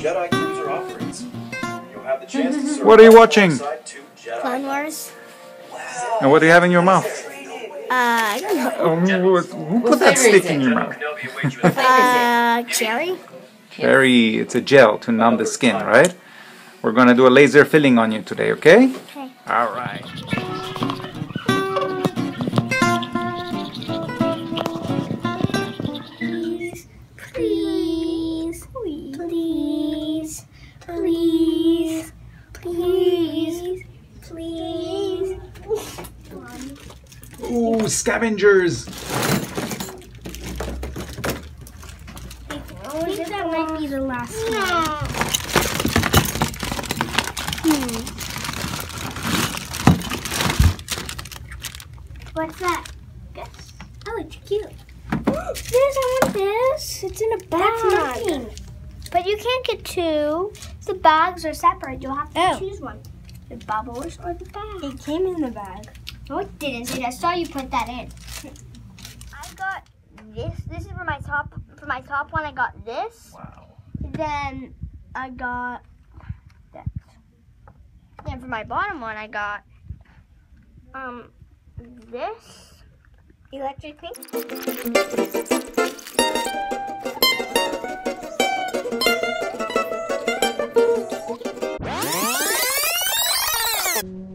Jedi cubes or offerings. You'll have the chance to serve What are you watching? alongside two Jedi. Clone Wars. And what do you have in your mouth? Uh, I don't know. Oh, who who put that stick in your mouth? Kenobi awaits you at the Uh, cherry. Cherry, it's a gel to numb the skin, right? We're gonna do a laser filling on you today, okay? Okay. All right. Please, please, please, please, please, please. Ooh, scavengers! I think that might be the last one. Hmm. What's that? Guess. Oh, it's cute. This, I want this. It's in a bag. But you can't get two. The bags are separate. You'll have to Oh. choose one. The bubbles or the bag. It came in the bag. No, it didn't. See, I saw you put that in. I got this. This is for my top. For my top one, I got this. Wow. Then I got that. Then for my bottom one, I got um this. Electric pink. Yeah.